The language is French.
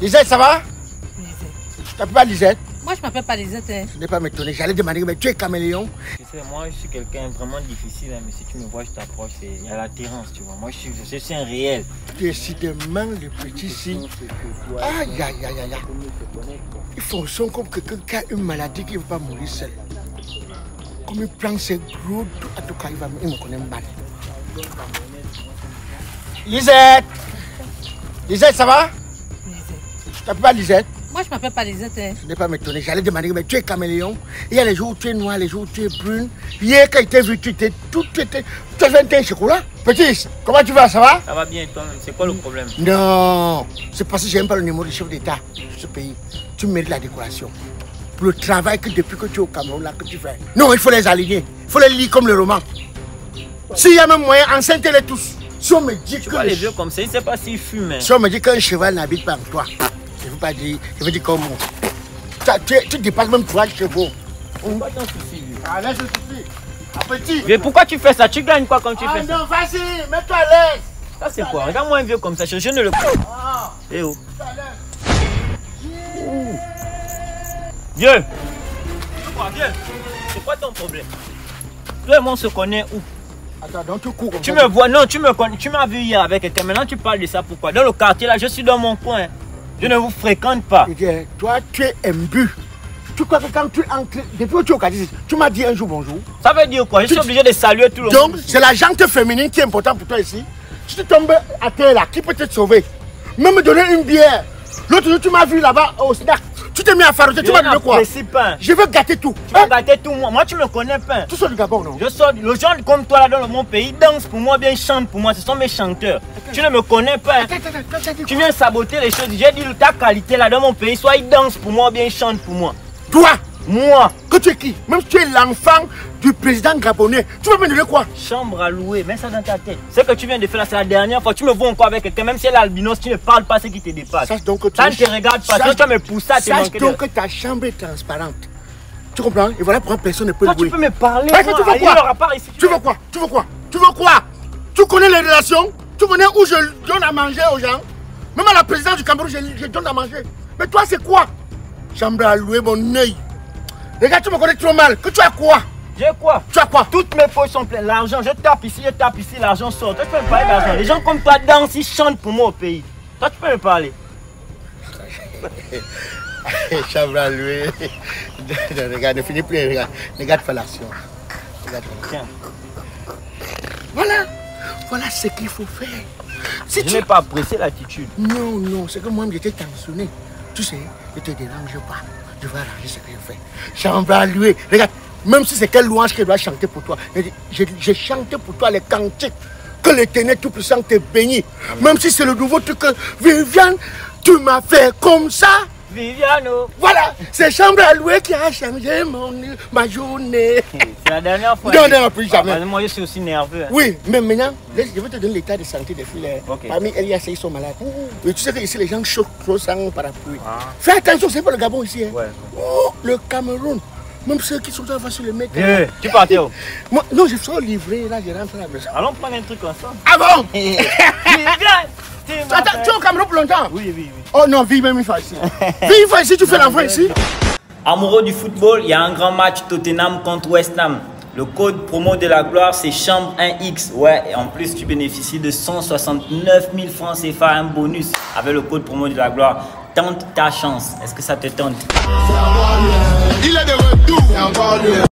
Lisette, ça va? Lisette. Tu t'appelles pas Lisette? Moi, je m'appelle pas Lisette. Hein. Je n'ai pas m'étonner. J'allais demander, mais tu es caméléon Tu sais, moi je suis quelqu'un vraiment difficile, hein, mais si tu me vois, je t'approche, il y a l'attirance, tu vois. Moi je suis, je suis un réel. Décidément, le petit signe. Aïe, aïe, aïe, aïe. aïe. Il fonctionne comme quelqu'un qui a une maladie qui ne veut pas mourir seul. Comme il prend ses gros en tout cas, il, va, il me connaît mal. Lisette Lisette, ça va? Tu t'appelles pas Lisette Moi, je m'appelle pas Lisette. Hein. Je n'ai pas m'étonner. J'allais demander, mais tu es caméléon. Il y a les jours où tu es noir, les jours où tu es brune. Hier, quand il t'a vu, tu étais tout. Tu étais. Tu avais un teint chocolat. Petit, comment tu vas Ça va? Ça va bien toi-même, c'est quoi le problème? Non, c'est parce que j'aime pas le numéro du chef d'État de ce pays. Tu mérites la décoration. Pour le travail que depuis que tu es au Cameroun, là, que tu fais. Non, il faut les aligner. Il faut les lire comme le roman. S'il y a même moyen, enceinte-les tous. Si on me dit Tu que. vois le les vieux comme ça, il sait pas s'ils fument. hein. Si on me dit qu'un cheval n'habite pas en toi, je ne veux pas dire. Je veux dire comment. Tu, tu, dépasses même trois chevaux. C'est pas ton souci, vieux. Ah. Ah, petit. Mais pourquoi tu fais ça? Tu gagnes quoi quand tu Ah fais ça? non, vas-y, mets-toi à l'aise. Ça c'est quoi? Regarde-moi un vieux comme ça, je, je ne le Ah, Eh oh. Vieux Quoi, vieux? C'est quoi ton problème? Toi et moi on se connaît où? Attends, donc tu cours Tu me vois, non, tu me connais, tu m'as vu hier avec quelqu'un, maintenant tu parles de ça pourquoi? Dans le quartier là, je suis dans mon coin. Je ne vous fréquente pas. Hein, toi, tu es imbu. Tu crois que quand tu entres, depuis que tu es au quartier, tu m'as dit un jour bonjour. Ça veut dire quoi? Je suis Tu- obligé de saluer tout le Donc, monde. c'est la jante féminine qui est importante pour toi ici. Si tu tombes à terre là, qui peut te sauver? Même me donner une bière. L'autre jour, tu m'as vu là-bas au snack. Tu t'es mis à faroter, tu m'as donné quoi? Je veux gâter tout. Tu vas Hein? gâter tout moi. Moi, tu me connais pas. Tu sors du Gabon, non? Je sors, les gens comme toi là dans mon pays dansent pour moi, bien chantent pour moi. Ce sont mes chanteurs. Tu ne me connais pas. Attends, attends, attends. Tu viens saboter les choses. J'ai dit ta qualité là dans mon pays, soit ils dansent pour moi, bien chantent pour moi. Toi, Moi, que tu es qui? Même si tu es l'enfant du président gabonais, tu vas me donner quoi? Chambre à louer, mets ça dans ta tête. Ce que tu viens de faire là, c'est la dernière fois. Tu me vois encore avec quelqu'un, même si elle est albinos, tu ne parles pas ce qui te dépasse. Sache donc que tu Ça ne te regarde pas. Sache- tu vas me pousser à te Sache de... donc que ta chambre est transparente. Tu comprends? Et voilà pourquoi personne ne peut Toi, louer. tu peux me parler. Moi, tu veux ailleurs, Tu veux quoi? Tu veux quoi? Tu veux quoi? Tu connais les relations? Tu connais où je donne à manger aux gens? Même à la présidence du Cameroun, je, je donne à manger. Mais toi, c'est quoi? Chambre à louer, mon œil. Regarde, tu me connais trop mal. Que tu as quoi? J'ai quoi? Tu as quoi? Toutes mes poches sont pleines. L'argent, je tape ici, je tape ici, l'argent sort. Toi, tu peux me parler d'argent. Les gens comme toi dansent, ils chantent pour moi au pays. Toi, tu peux me parler. Chambre à louer. regarde, ne finis plus. Regarde, regarde fellation. Regarde fellation. Tiens, Voilà. Voilà ce qu'il faut faire. Si je tu n'ai pas apprécié l'attitude. Non, non, c'est que moi j'étais tensionné. Tu sais, ne te dérange pas. Je vais arranger ce que je fais. Chambre à louer. Regarde, même si c'est quelle louange qu'elle doit chanter pour toi. J'ai je, je chante pour toi les cantiques. Que l'éternel tout-puissant te bénisse. Même si c'est le nouveau truc que Viviane, tu m'as fait comme ça. Viviano, Voilà, c'est chambre à louer qui a changé mon, ma journée. c'est la dernière fois. Non, non, plus jamais. Ah, moi, je suis aussi nerveux. hein. Oui, mais maintenant, je vais te donner l'état de santé des filles. hein. Ok. Parmi elles, il y a ceux qui sont malades. Et tu sais que ici, les gens chauffent trop sans parapluie. Ah. Fais attention, c'est pas le Gabon ici. hein. Ouais. Oh, le Cameroun. Même ceux qui sont là sur le mec. Vieux, tu partais où Moi, non, je suis livré, là, je rentre à la maison. Allons prendre un truc ensemble. Ah bon? Viviane, tu Attends, pour longtemps Oui, oui, oui. Oh non, vive même une fois ici. vive une fois ici, tu fais l'enfant ici. Amoureux du football, il y a un grand match Tottenham contre West Ham. Le code promo de la gloire, c'est chambre 1X. Ouais, et en plus, tu bénéficies de 169 000 francs CFA, un bonus avec le code promo de la gloire. Tente ta chance. Est-ce que ça te tente? Il est de retour.